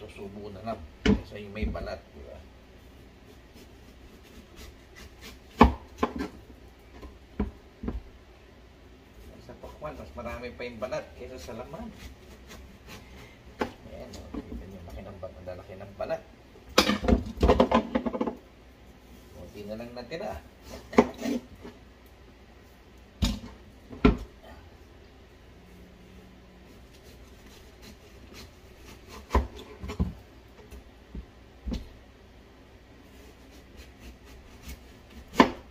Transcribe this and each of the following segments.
susubo na lang. Kasi yung may balat, di ba? Sa pakwan, mas marami pa yung balat kaysa sa laman. Ayan, o. Kita niyo, laki ng balat. Ang laki ng balat. Kunti na lang natira.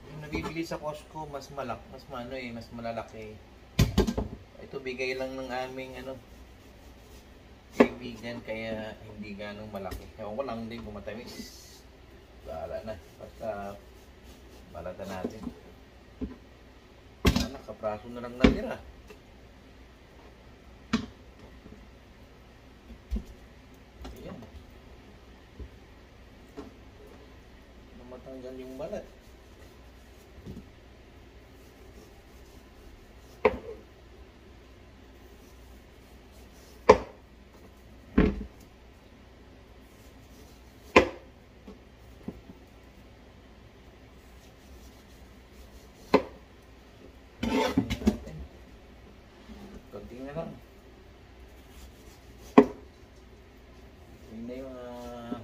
Yung nabibili sa Costco, mas malak, mas mano eh, mas malalaki. Ito bigay lang ng aming ano, kaibigan kaya hindi ganong malaki. Ewan ko lang din kung matamis. Bahala na. Basta balatan natin. Ah, nakapraso na lang natira. Ayan. Na matanggal yung balat. Natin. Na lang. Yun na yung ah,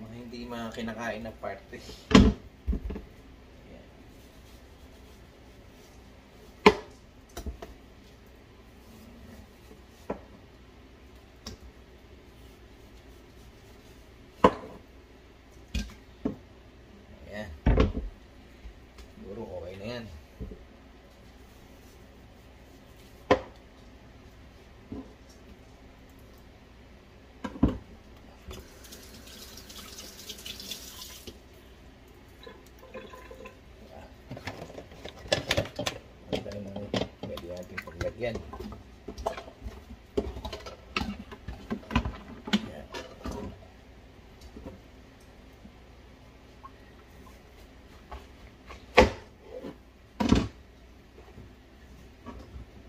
mga hindi mga kinakain na parte. Ayan. Ayan. Siguro okay na yan. Ito naman pwede Ayan.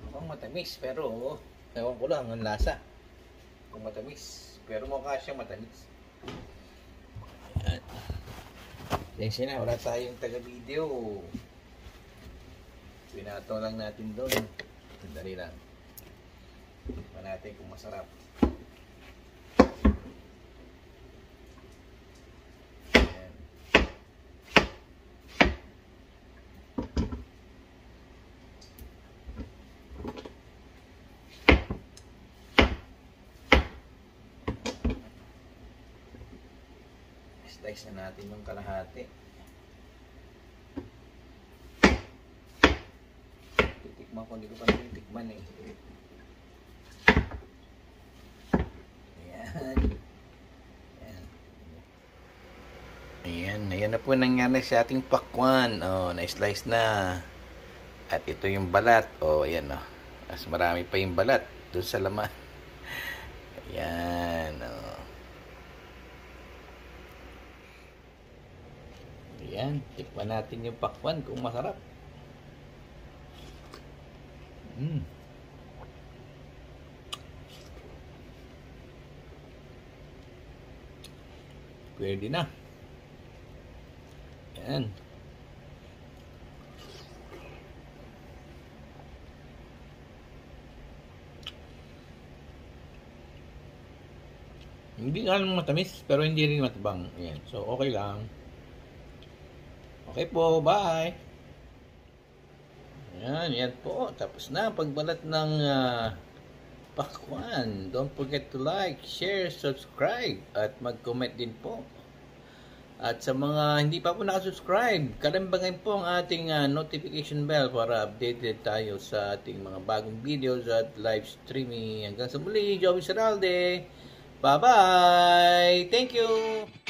Mukhang matamis, pero ewan ko lang ang lasa. Kung matamis. Pero mukha siyang matamis. Ayan. Thanks na, wala tayong taga-video. Pinato lang natin doon. Sandali lang. Pa natin kung masarap. Slice na natin yung kalahati. Titikman ko, hindi ko pa natitikman eh. Ayan. Ayan. Ayan, ayan na po nangyari sa ating pakwan. Oh, na-slice na. At ito yung balat. Oh, ayan oh. Mas marami pa yung balat doon sa laman. Ayan, oh. Ayan, tikman natin yung pakwan kung masarap. Mm. Pwede na. Ayan. Hindi ganun matamis, pero hindi rin matabang. Ayan. So, okay lang. Okay po, bye! Ayan, yan po. Tapos na pagbalat ng ah, pakwan. Don't forget to like, share, subscribe, at mag-comment din po. At sa mga hindi pa po nakasubscribe, kalambangan po ang ating ah, notification bell para updated tayo sa ating mga bagong videos at live streaming. Hanggang sa muli, Joey Seralde. Bye-bye! Thank you!